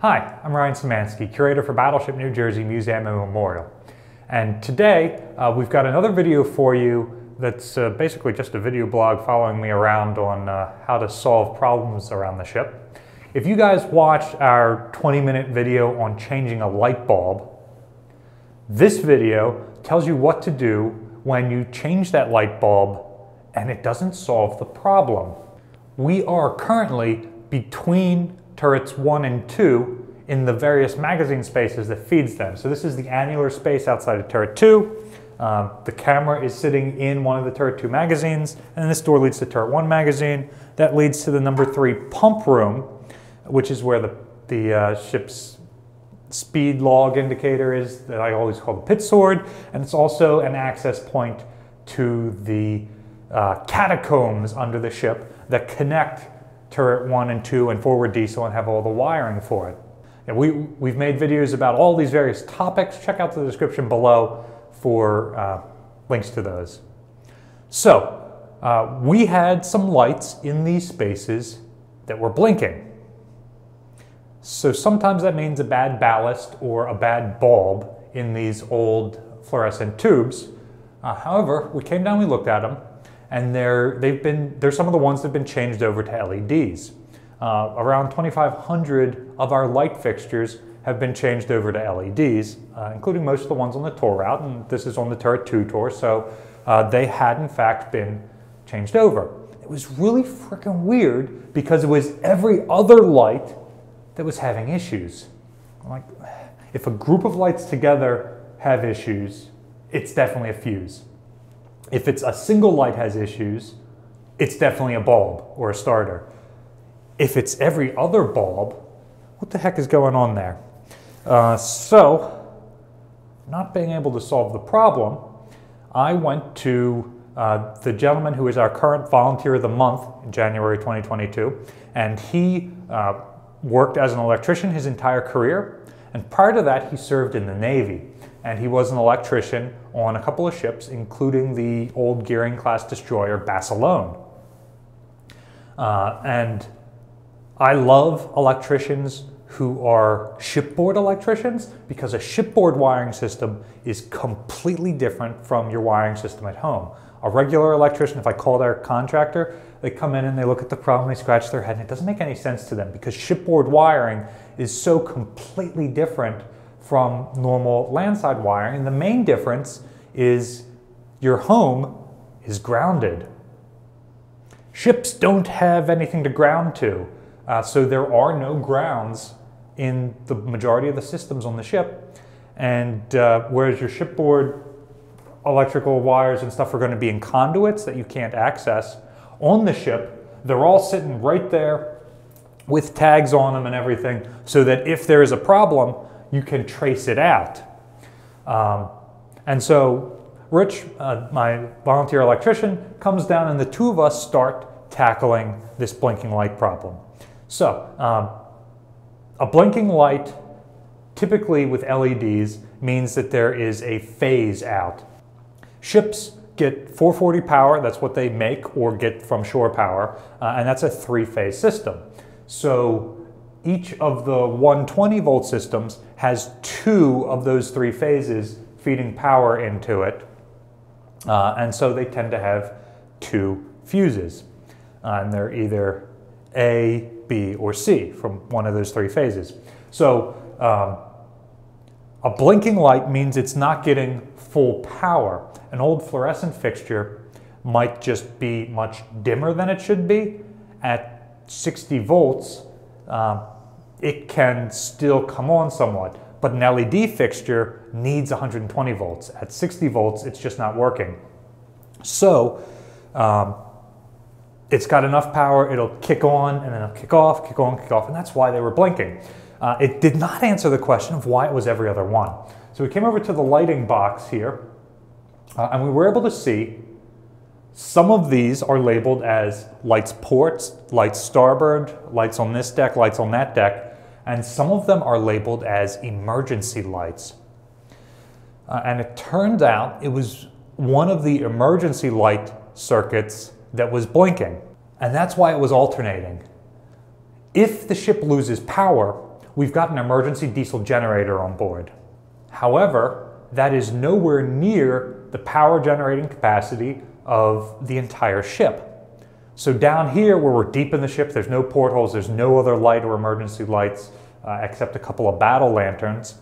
Hi, I'm Ryan Szymanski, curator for Battleship New Jersey Museum and Memorial. And today uh, we've got another video for you that's uh, basically just a video blog following me around on uh, how to solve problems around the ship. If you guys watched our 20 minute video on changing a light bulb, this video tells you what to do when you change that light bulb and it doesn't solve the problem. We are currently between turrets one and two in the various magazine spaces that feeds them. So this is the annular space outside of turret two. Um, the camera is sitting in one of the turret two magazines, and this door leads to turret one magazine. That leads to the number three pump room, which is where the, the uh, ship's speed log indicator is that I always call the pit sword. And it's also an access point to the uh, catacombs under the ship that connect turret one and two and forward diesel and have all the wiring for it. And we, we've made videos about all these various topics. Check out the description below for uh, links to those. So uh, we had some lights in these spaces that were blinking. So sometimes that means a bad ballast or a bad bulb in these old fluorescent tubes. Uh, however, we came down, we looked at them, and they're, they've been, they're some of the ones that have been changed over to LEDs. Uh, around 2,500 of our light fixtures have been changed over to LEDs, uh, including most of the ones on the tour route, and this is on the Turret 2 tour, so uh, they had in fact been changed over. It was really freaking weird because it was every other light that was having issues. Like, if a group of lights together have issues, it's definitely a fuse. If it's a single light has issues, it's definitely a bulb or a starter. If it's every other bulb, what the heck is going on there? Uh, so, not being able to solve the problem, I went to uh, the gentleman who is our current volunteer of the month in January 2022, and he uh, worked as an electrician his entire career. And prior to that, he served in the Navy and he was an electrician on a couple of ships, including the old Gearing class destroyer Basilone. Uh, and I love electricians who are shipboard electricians because a shipboard wiring system is completely different from your wiring system at home. A regular electrician, if I call their contractor, they come in and they look at the problem, they scratch their head, and it doesn't make any sense to them because shipboard wiring is so completely different from normal landside wiring. And the main difference is your home is grounded. Ships don't have anything to ground to, uh, so there are no grounds in the majority of the systems on the ship. And uh, whereas your shipboard electrical wires and stuff are going to be in conduits that you can't access, on the ship, they're all sitting right there with tags on them and everything, so that if there is a problem, you can trace it out. Um, and so Rich, uh, my volunteer electrician, comes down and the two of us start tackling this blinking light problem. So um, a blinking light, typically with LEDs, means that there is a phase out. Ships get 440 power, that's what they make, or get from shore power, uh, and that's a three-phase system. So each of the 120 volt systems has two of those three phases feeding power into it. Uh, and so they tend to have two fuses. Uh, and they're either A, B, or C from one of those three phases. So um, a blinking light means it's not getting full power. An old fluorescent fixture might just be much dimmer than it should be. At 60 volts, um, it can still come on somewhat. But an LED fixture needs 120 volts. At 60 volts, it's just not working. So um, it's got enough power, it'll kick on and then it'll kick off, kick on, kick off, and that's why they were blinking. Uh, it did not answer the question of why it was every other one. So we came over to the lighting box here, uh, and we were able to see some of these are labeled as lights ports, lights starboard, lights on this deck, lights on that deck, and some of them are labeled as emergency lights. Uh, and it turned out it was one of the emergency light circuits that was blinking, and that's why it was alternating. If the ship loses power, we've got an emergency diesel generator on board. However, that is nowhere near the power generating capacity of the entire ship. So down here where we're deep in the ship, there's no portholes, there's no other light or emergency lights uh, except a couple of battle lanterns.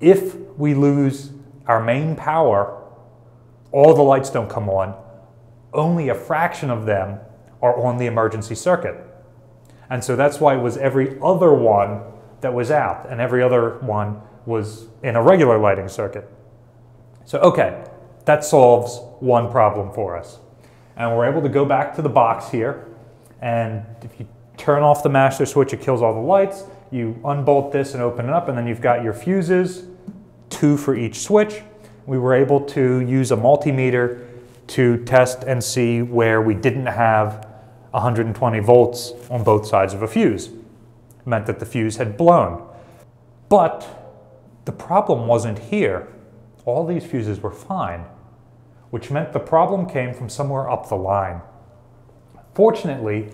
If we lose our main power, all the lights don't come on. Only a fraction of them are on the emergency circuit. And so that's why it was every other one that was out and every other one was in a regular lighting circuit. So, okay, that solves one problem for us. And we're able to go back to the box here. And if you turn off the master switch, it kills all the lights. You unbolt this and open it up, and then you've got your fuses, two for each switch. We were able to use a multimeter to test and see where we didn't have 120 volts on both sides of a fuse. It meant that the fuse had blown. But the problem wasn't here. All these fuses were fine which meant the problem came from somewhere up the line. Fortunately,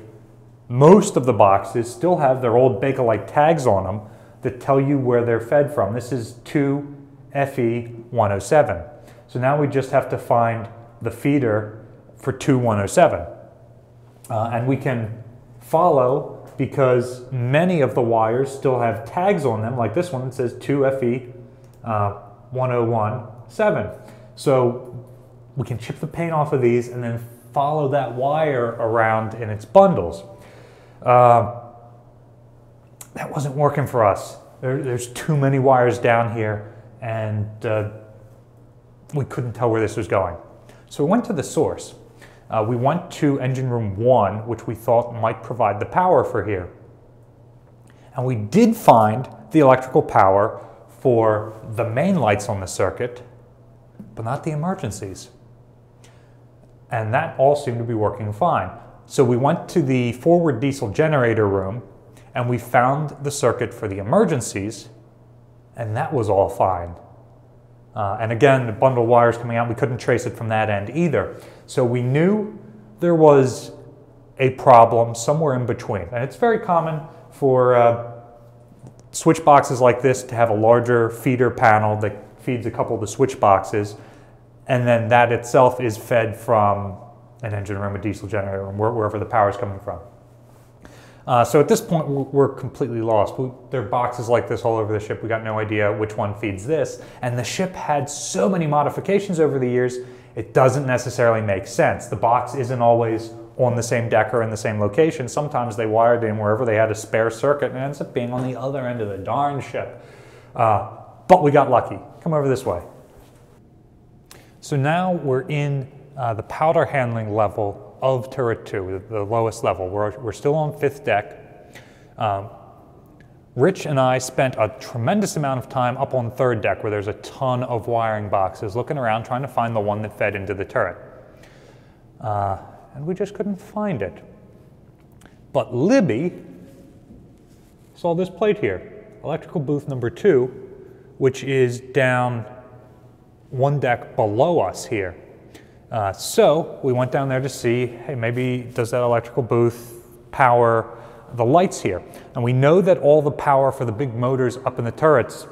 most of the boxes still have their old Bakelite tags on them that tell you where they're fed from. This is 2FE107. So now we just have to find the feeder for 2107. Uh, and we can follow because many of the wires still have tags on them, like this one that says 2FE uh, 1017. So we can chip the paint off of these and then follow that wire around in its bundles. Uh, that wasn't working for us. There, there's too many wires down here and uh, we couldn't tell where this was going. So we went to the source. Uh, we went to engine room one, which we thought might provide the power for here. And we did find the electrical power for the main lights on the circuit, but not the emergencies and that all seemed to be working fine. So we went to the forward diesel generator room and we found the circuit for the emergencies and that was all fine. Uh, and again, the bundle wires coming out, we couldn't trace it from that end either. So we knew there was a problem somewhere in between. And it's very common for uh, switch boxes like this to have a larger feeder panel that feeds a couple of the switch boxes and then that itself is fed from an engine room, a diesel generator room, wherever the power is coming from. Uh, so at this point, we're completely lost. We, there are boxes like this all over the ship. We got no idea which one feeds this. And the ship had so many modifications over the years, it doesn't necessarily make sense. The box isn't always on the same deck or in the same location. Sometimes they wired in wherever they had a spare circuit and it ends up being on the other end of the darn ship. Uh, but we got lucky. Come over this way. So now we're in uh, the powder handling level of turret two, the, lowest level. We're, we're still on fifth deck. Um, Rich and I spent a tremendous amount of time up on third deck where there's a ton of wiring boxes looking around trying to find the one that fed into the turret. Uh, and we just couldn't find it. But Libby saw this plate here, electrical booth number two, which is down one deck below us here. Uh, so we went down there to see, hey, maybe does that electrical booth power the lights here? And we know that all the power for the big motors up in the turrets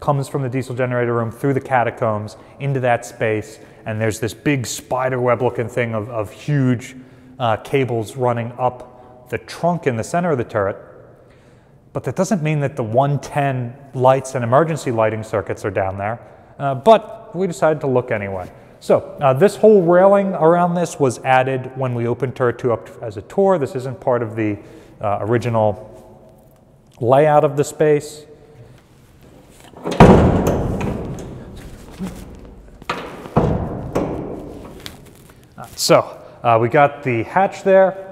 comes from the diesel generator room through the catacombs into that space. And there's this big spider web looking thing of, of huge uh, cables running up the trunk in the center of the turret. But that doesn't mean that the 110 lights and emergency lighting circuits are down there. Uh, but we decided to look anyway. So uh, this whole railing around this was added when we opened Turret 2 up as a tour. This isn't part of the uh, original layout of the space. So uh, we got the hatch there.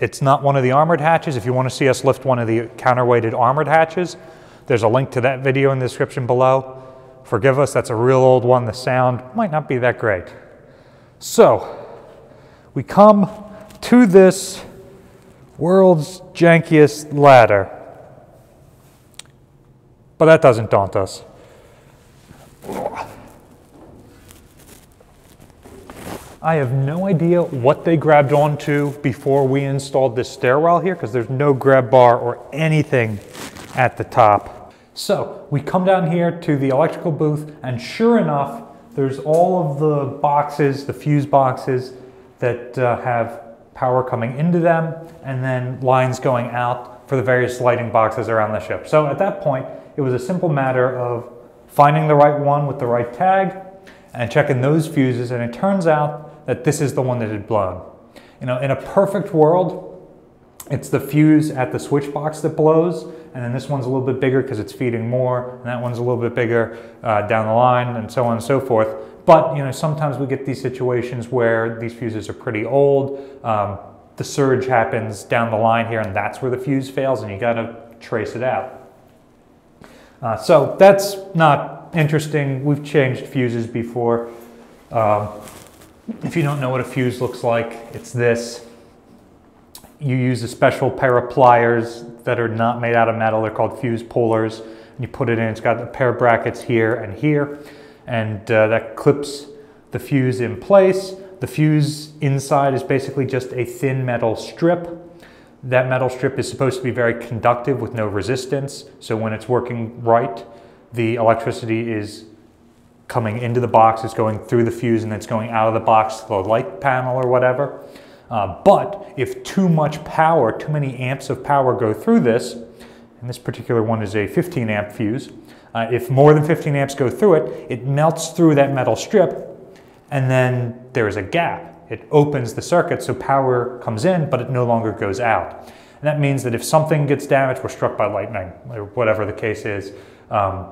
It's not one of the armored hatches. If you want to see us lift one of the counterweighted armored hatches, there's a link to that video in the description below. Forgive us, that's a real old one. The sound might not be that great. So, we come to this world's jankiest ladder. But that doesn't daunt us. I have no idea what they grabbed onto before we installed this stairwell here because there's no grab bar or anything at the top. So we come down here to the electrical booth and sure enough, there's all of the boxes, the fuse boxes that uh, have power coming into them and then lines going out for the various lighting boxes around the ship. So at that point, it was a simple matter of finding the right one with the right tag and checking those fuses and it turns out that this is the one that had blown. You know, in a perfect world, it's the fuse at the switch box that blows and then this one's a little bit bigger because it's feeding more and that one's a little bit bigger uh, down the line and so on and so forth. But you know, sometimes we get these situations where these fuses are pretty old. Um, the surge happens down the line here and that's where the fuse fails and you got to trace it out. Uh, so that's not interesting. We've changed fuses before. Um, if you don't know what a fuse looks like, it's this. You use a special pair of pliers that are not made out of metal. They're called fuse pullers. And you put it in, it's got a pair of brackets here and here, and uh, that clips the fuse in place. The fuse inside is basically just a thin metal strip. That metal strip is supposed to be very conductive with no resistance. So when it's working right, the electricity is coming into the box, it's going through the fuse and it's going out of the box to the light panel or whatever. Uh, but if too much power, too many amps of power go through this, and this particular one is a 15 amp fuse, uh, if more than 15 amps go through it, it melts through that metal strip and then there is a gap. It opens the circuit so power comes in, but it no longer goes out. And that means that if something gets damaged, we're struck by lightning, or whatever the case is, um,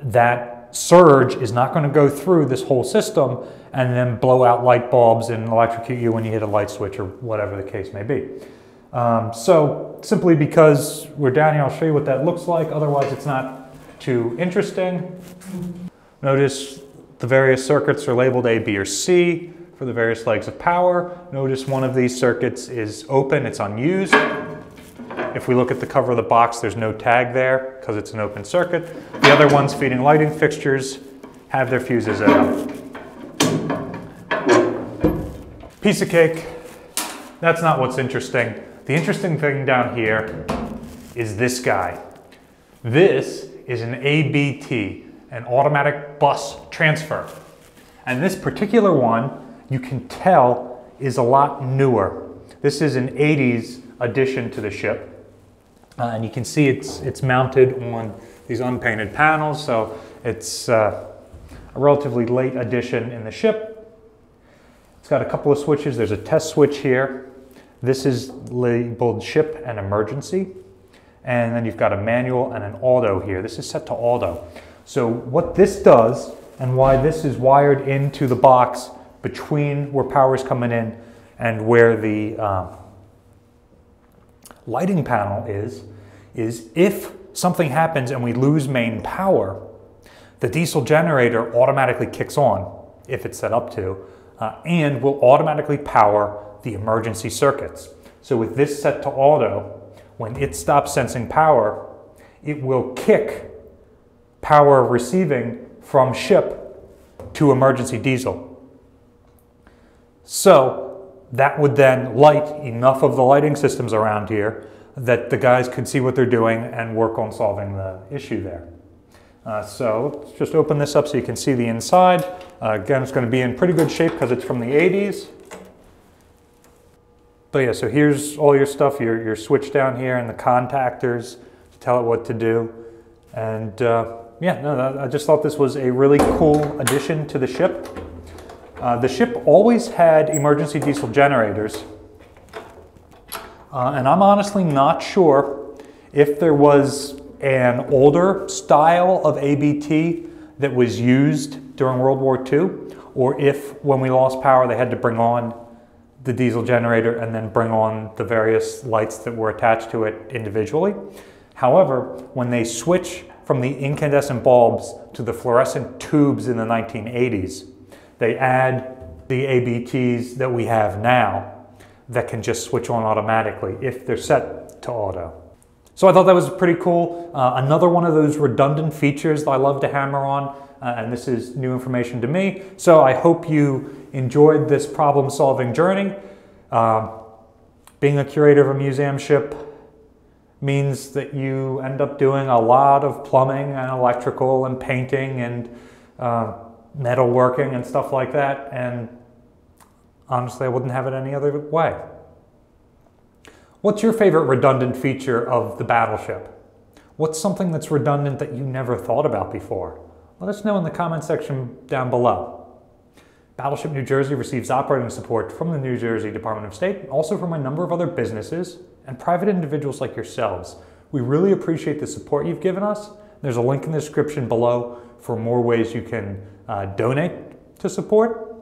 that surge is not going to go through this whole system and then blow out light bulbs and electrocute you when you hit a light switch or whatever the case may be. Um, so simply because we're down here, I'll show you what that looks like. Otherwise, it's not too interesting. Notice the various circuits are labeled A, B, or C for the various legs of power. Notice one of these circuits is open, it's unused. If we look at the cover of the box, there's no tag there because it's an open circuit. The other ones feeding lighting fixtures have their fuses out. Piece of cake. That's not what's interesting. The interesting thing down here is this guy. This is an ABT, an automatic bus transfer. And this particular one, you can tell, is a lot newer. This is an 80s addition to the ship. Uh, and you can see it's, it's mounted on these unpainted panels, so it's uh, a relatively late addition in the ship. It's got a couple of switches. There's a test switch here. This is labeled ship and emergency. And then you've got a manual and an auto here. This is set to auto. So what this does and why this is wired into the box between where power is coming in and where the um, lighting panel is, is if something happens and we lose main power, the diesel generator automatically kicks on, if it's set up to, uh, and will automatically power the emergency circuits. So with this set to auto, when it stops sensing power, it will kick power receiving from ship to emergency diesel. So that would then light enough of the lighting systems around here that the guys could see what they're doing and work on solving the issue there. Uh, so let's just open this up so you can see the inside. Uh, again, it's going to be in pretty good shape because it's from the 80s. But yeah, so here's all your stuff, your, your switch down here and the contactors to tell it what to do. And uh, yeah, no, I just thought this was a really cool addition to the ship. Uh, the ship always had emergency diesel generators. Uh, and I'm honestly not sure if there was an older style of ABT that was used during World War II, or if when we lost power they had to bring on the diesel generator and then bring on the various lights that were attached to it individually. However, when they switch from the incandescent bulbs to the fluorescent tubes in the 1980s, they add the ABTs that we have now that can just switch on automatically if they're set to auto. So I thought that was pretty cool. Uh, another one of those redundant features that I love to hammer on, uh, and this is new information to me. So I hope you enjoyed this problem solving journey. Uh, being a curator of a museum ship means that you end up doing a lot of plumbing and electrical and painting and uh, metalworking and stuff like that. And honestly, I wouldn't have it any other way. What's your favorite redundant feature of the battleship? What's something that's redundant that you never thought about before? Let us know in the comment section down below. Battleship New Jersey receives operating support from the New Jersey Department of State, also from a number of other businesses and private individuals like yourselves. We really appreciate the support you've given us. There's a link in the description below for more ways you can uh, donate to support.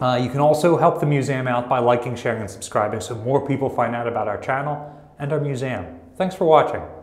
Uh, you can also help the museum out by liking, sharing, and subscribing so more people find out about our channel and our museum. Thanks for watching.